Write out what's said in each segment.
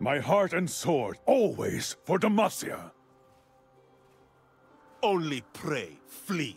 My heart and sword, always for Demacia. Only pray, flee.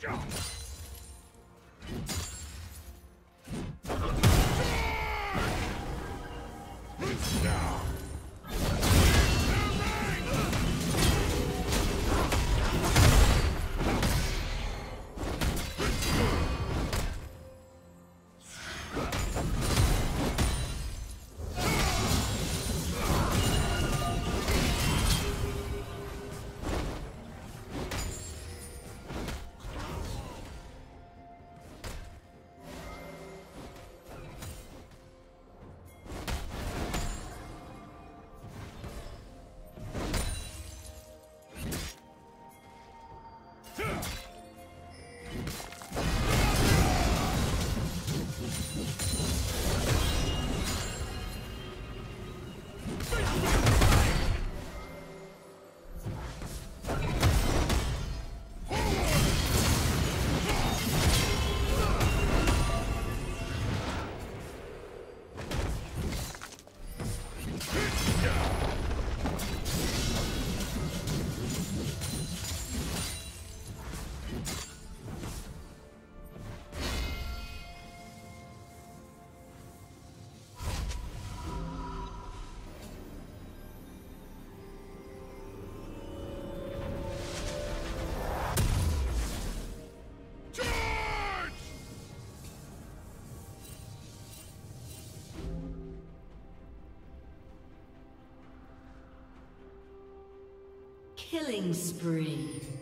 Jump! Killing spree.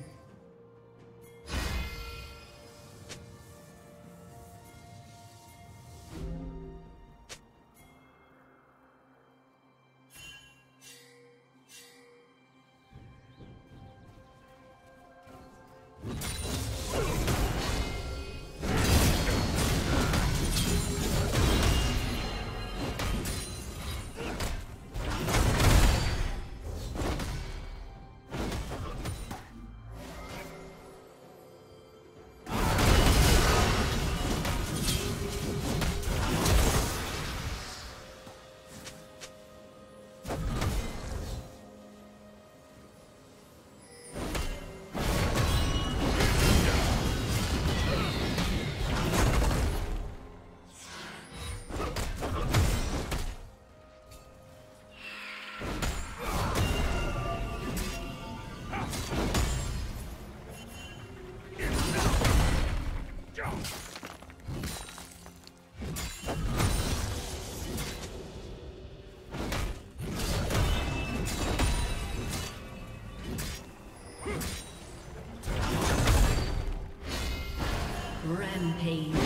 Rampage.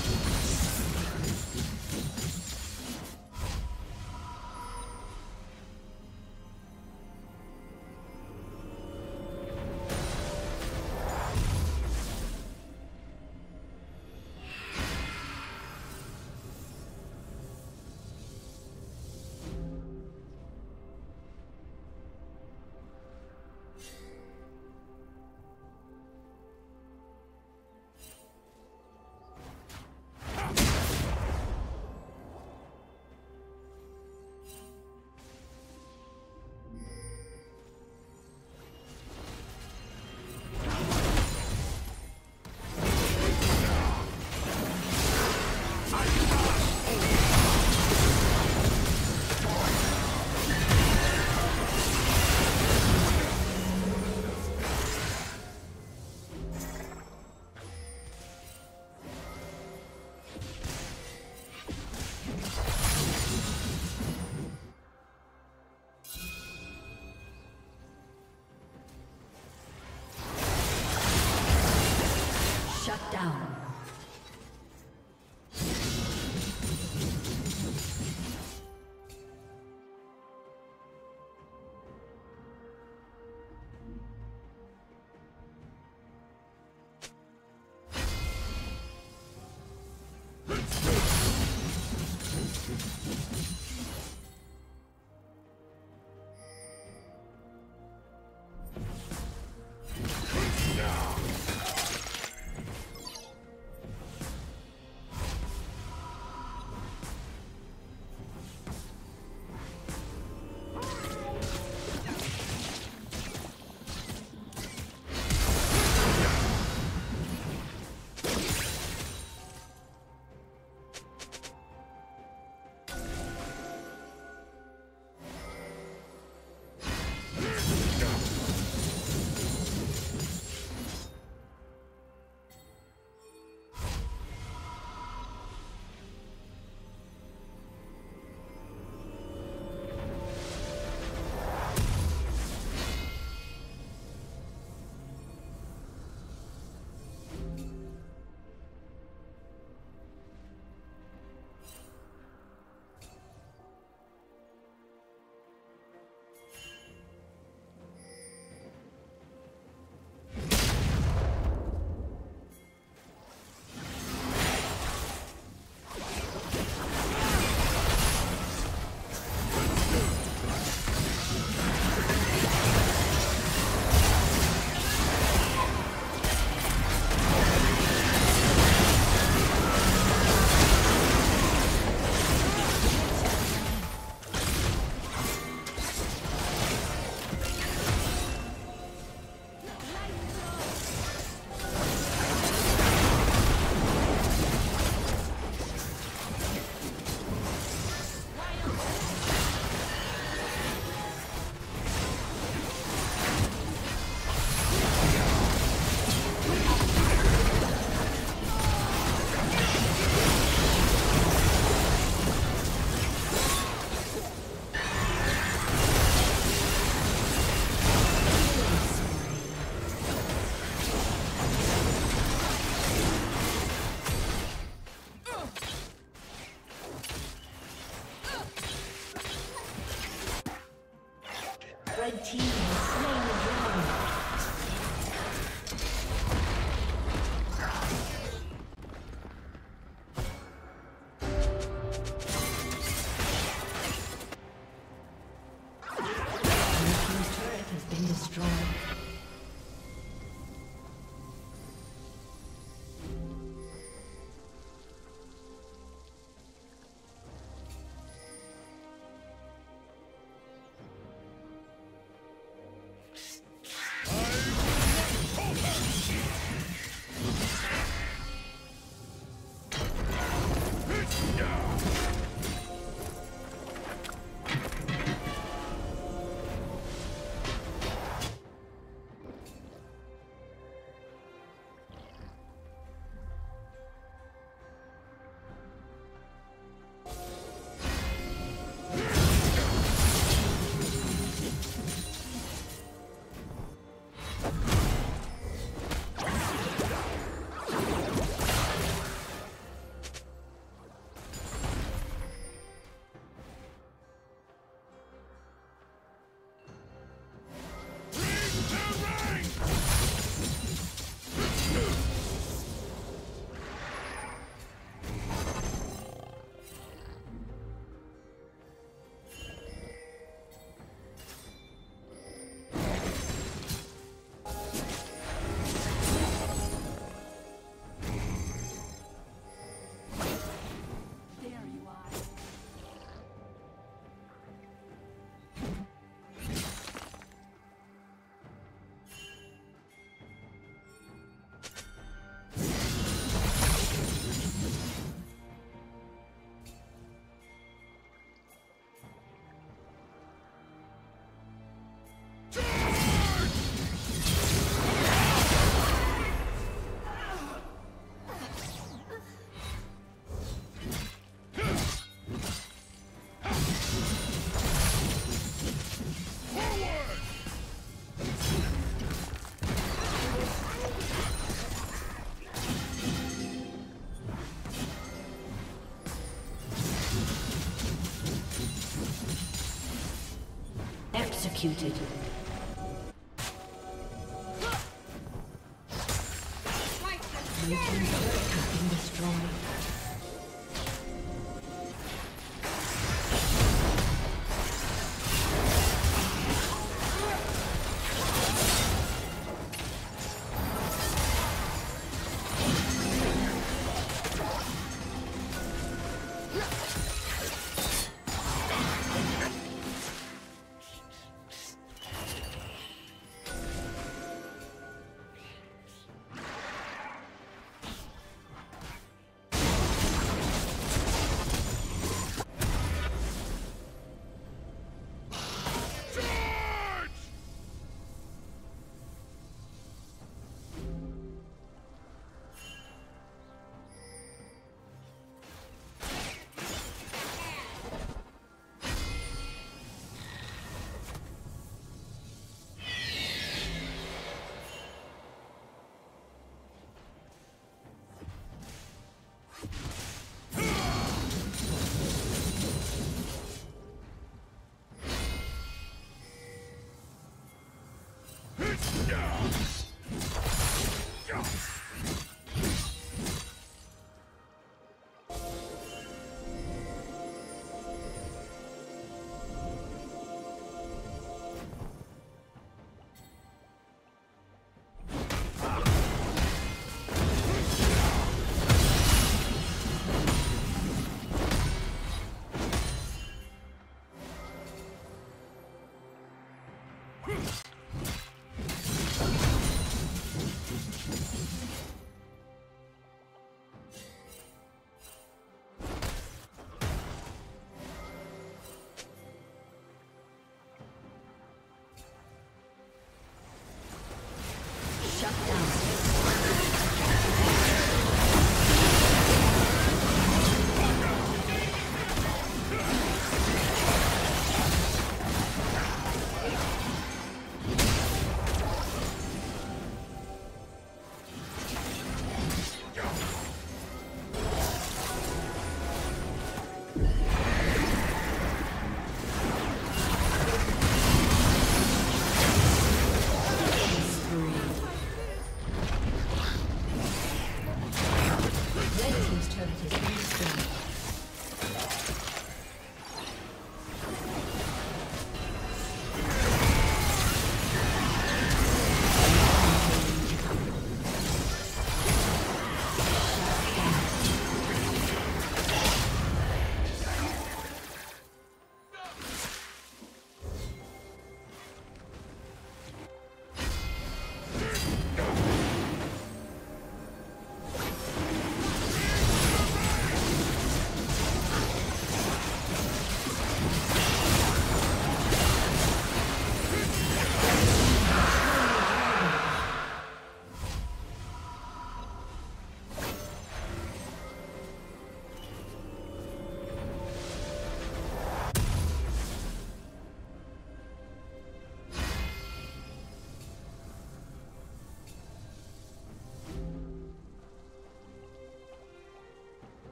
Executed.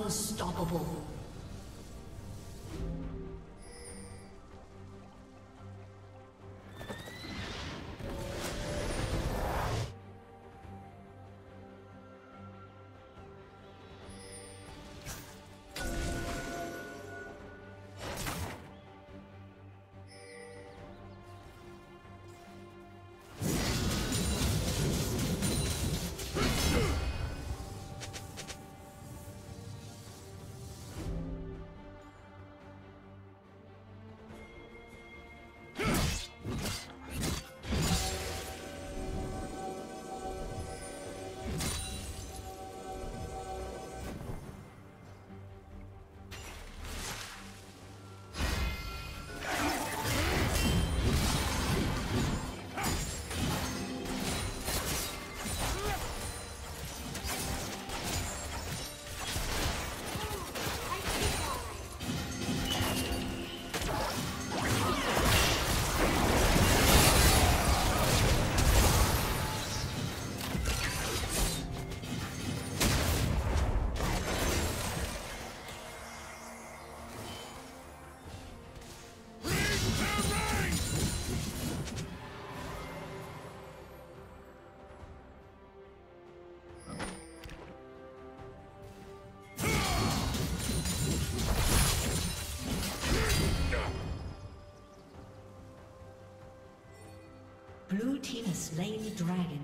Unstoppable. Slain the dragon.